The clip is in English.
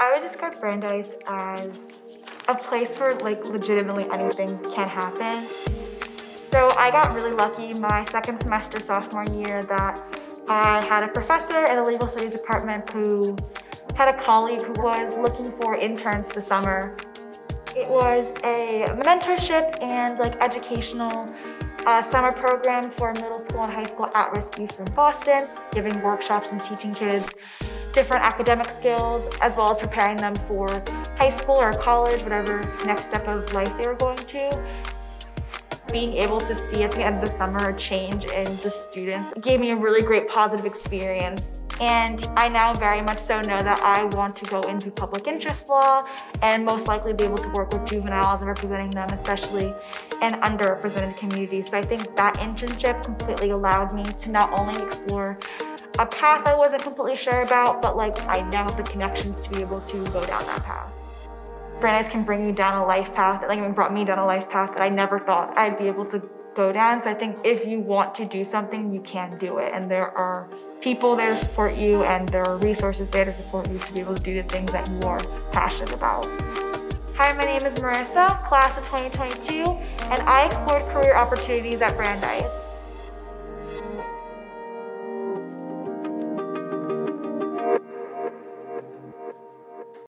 I would describe Brandeis as a place where like legitimately anything can happen. So I got really lucky my second semester sophomore year that I had a professor in the legal studies department who had a colleague who was looking for interns for the summer. It was a mentorship and like educational uh, summer program for middle school and high school at-risk youth from Boston, giving workshops and teaching kids different academic skills, as well as preparing them for high school or college, whatever next step of life they were going to. Being able to see at the end of the summer a change in the students gave me a really great positive experience. And I now very much so know that I want to go into public interest law and most likely be able to work with juveniles and representing them, especially in underrepresented communities. So I think that internship completely allowed me to not only explore a path I wasn't completely sure about, but like I now have the connections to be able to go down that path. Brandeis can bring you down a life path, that, like it brought me down a life path that I never thought I'd be able to go down. So I think if you want to do something, you can do it. And there are people there to support you and there are resources there to support you to be able to do the things that you are passionate about. Hi, my name is Marissa, class of 2022, and I explored career opportunities at Brandeis.